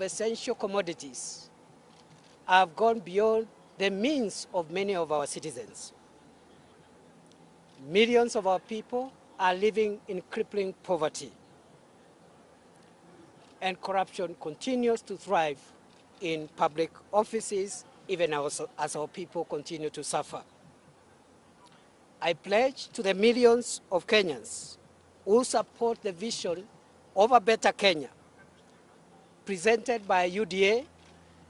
essential commodities have gone beyond the means of many of our citizens. Millions of our people are living in crippling poverty. And corruption continues to thrive in public offices, even as, our people continue to suffer. I pledge to the millions of Kenyans who support the vision of a better Kenya presented by UDA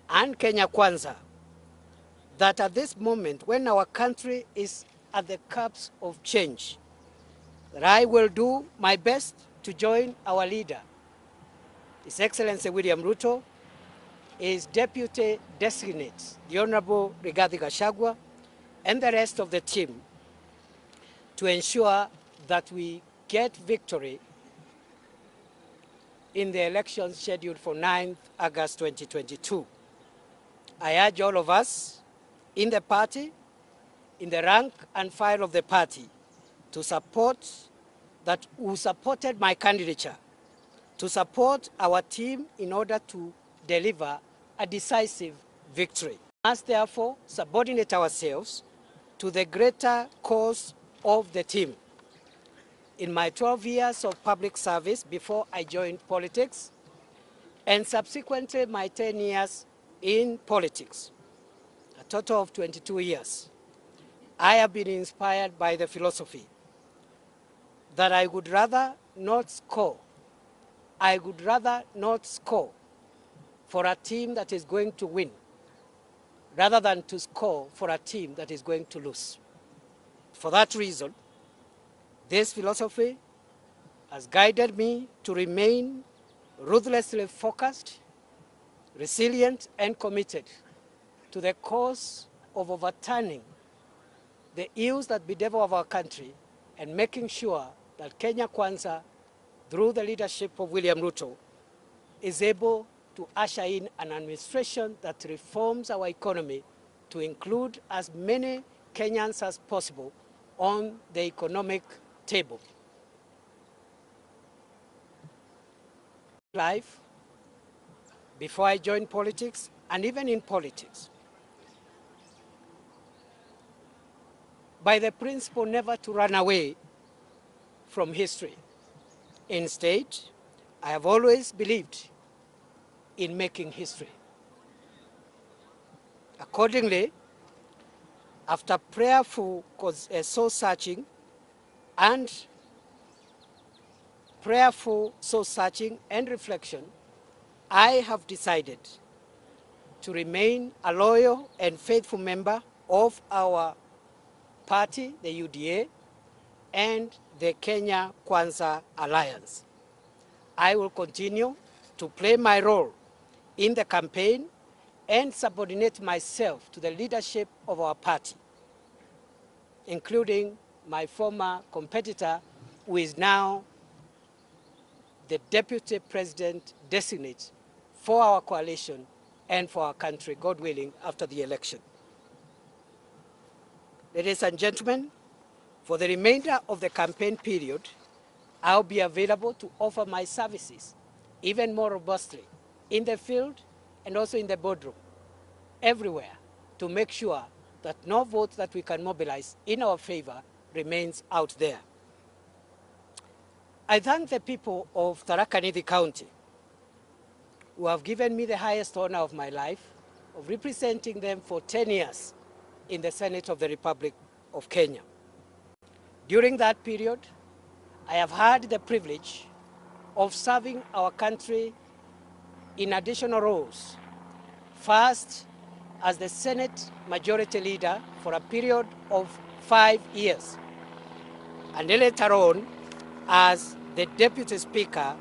and Kenya Kwanza that at this moment when our country is at the cups of change, that I will do my best to join our leader, His Excellency William Ruto, his deputy designate, the Honorable Rigathi Gachagua, and the rest of the team to ensure that we get victory in the election scheduled for 9th August 2022. I urge all of us in the party, in the rank and file of the party, to support that who supported my candidature, to support our team in order to deliver a decisive victory. We must therefore subordinate ourselves to the greater cause of the team. In my 12 years of public service before I joined politics, and subsequently my 10 years in politics, a total of 22 years, I have been inspired by the philosophy that I would rather not score, I would rather not score for a team that is going to win rather than to score for a team that is going to lose. For that reason, this philosophy has guided me to remain ruthlessly focused, resilient, and committed to the cause of overturning the ills that bedevil our country and making sure that Kenya Kwanza, through the leadership of William Ruto, is able to usher in an administration that reforms our economy to include as many Kenyans as possible on the economic table. Life, before I joined politics, and even in politics, by the principle never to run away from history. Instead, I have always believed in making history. Accordingly, after prayerful uh, soul searching and prayerful soul searching and reflection, I have decided to remain a loyal and faithful member of our party, the UDA, and the Kenya Kwanza Alliance. I will continue to play my role in the campaign and subordinate myself to the leadership of our party, including my former competitor, who is now the deputy president designate for our coalition and for our country, God willing, after the election. Ladies and gentlemen, for the remainder of the campaign period, I'll be available to offer my services even more robustly in the field and also in the boardroom, everywhere, to make sure that no vote that we can mobilize in our favor remains out there. I thank the people of Tharaka Nithi County who have given me the highest honor of my life of representing them for 10 years in the Senate of the Republic of Kenya. During that period, I have had the privilege of serving our country in additional roles. First, as the Senate Majority Leader for a period of five years, and later on as the Deputy Speaker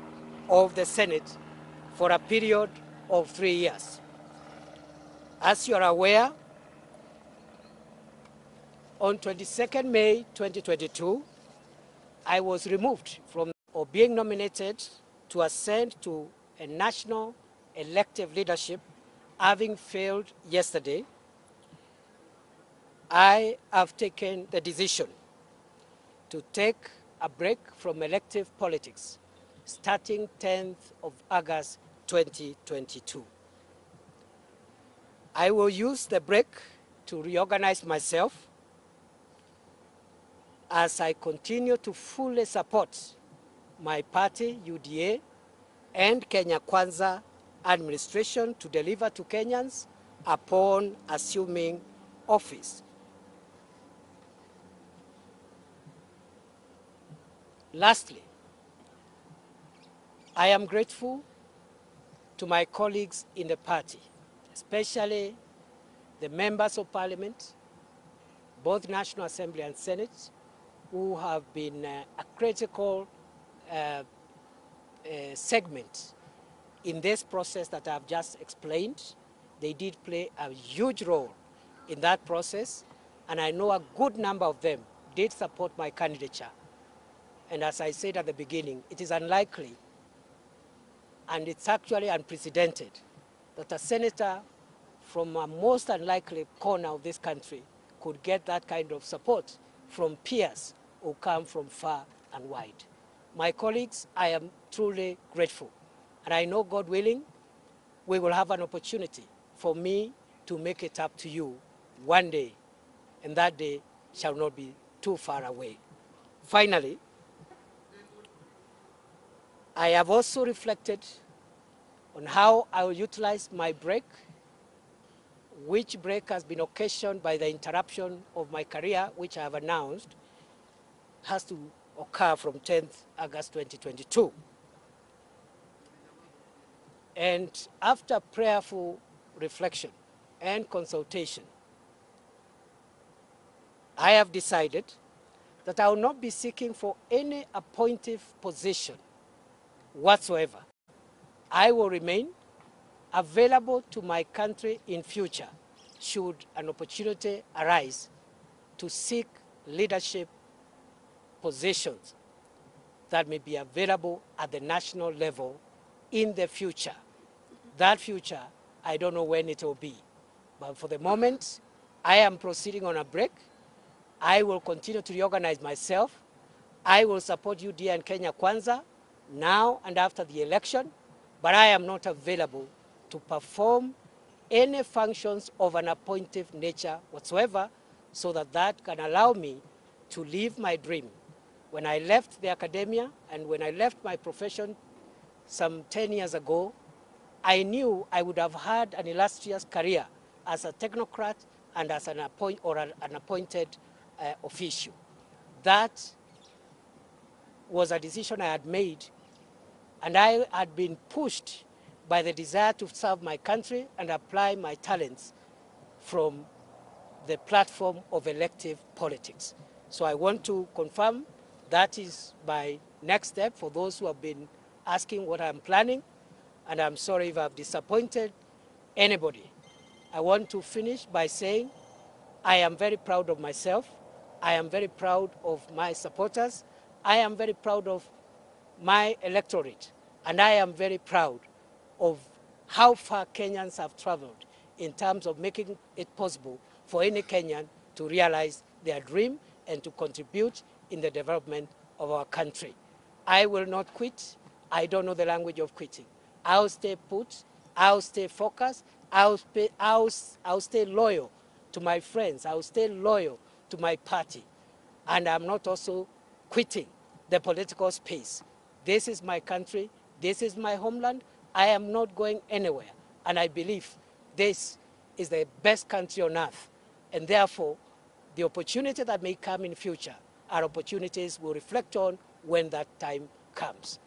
of the Senate for a period of three years. As you are aware, on 22nd May 2022, I was removed from or being nominated to ascend to a national elective leadership, having failed yesterday, I have taken the decision to take a break from elective politics starting 10th of August 2022. I will use the break to reorganize myself as I continue to fully support my party, UDA, and Kenya Kwanza administration to deliver to Kenyans upon assuming office. Lastly, I am grateful to my colleagues in the party, especially the members of parliament, both National Assembly and Senate, who have been uh, a critical uh, uh, segment in this process that I've just explained. They did play a huge role in that process, and I know a good number of them did support my candidature. And as I said at the beginning, it is unlikely, and it's actually unprecedented, that a senator from a most unlikely corner of this country could get that kind of support from peers who come from far and wide. My colleagues, I am truly grateful. And I know, God willing, we will have an opportunity for me to make it up to you one day, and that day shall not be too far away. Finally, I have also reflected on how I will utilize my break, which break has been occasioned by the interruption of my career, which I have announced, has to occur from 10th August 2022. And after prayerful reflection and consultation, I have decided that I will not be seeking for any appointive position whatsoever. I will remain available to my country in future should an opportunity arise to seek leadership positions that may be available at the national level in the future. That future, I don't know when it will be. But for the moment, I am proceeding on a break. I will continue to reorganize myself. I will support UDA and Kenya Kwanza now and after the election, but I am not available to perform any functions of an appointive nature whatsoever so that that can allow me to live my dream. When I left the academia and when I left my profession some 10 years ago, I knew I would have had an illustrious career as a technocrat and as an, appoint, or an appointed uh, official. That was a decision I had made and I had been pushed by the desire to serve my country and apply my talents from the platform of elective politics. So I want to confirm that is my next step for those who have been asking what I'm planning and I'm sorry if I've disappointed anybody. I want to finish by saying I am very proud of myself. I am very proud of my supporters. I am very proud of my electorate. And I am very proud of how far Kenyans have traveled in terms of making it possible for any Kenyan to realize their dream and to contribute in the development of our country. I will not quit. I don't know the language of quitting. I'll stay put, I'll stay focused, I'll, stay, I'll, I'll stay loyal to my friends, I'll stay loyal to my party. And I'm not also quitting the political space. This is my country, this is my homeland, I am not going anywhere. And I believe this is the best country on earth. And therefore, the opportunity that may come in future are opportunities we'll reflect on when that time comes.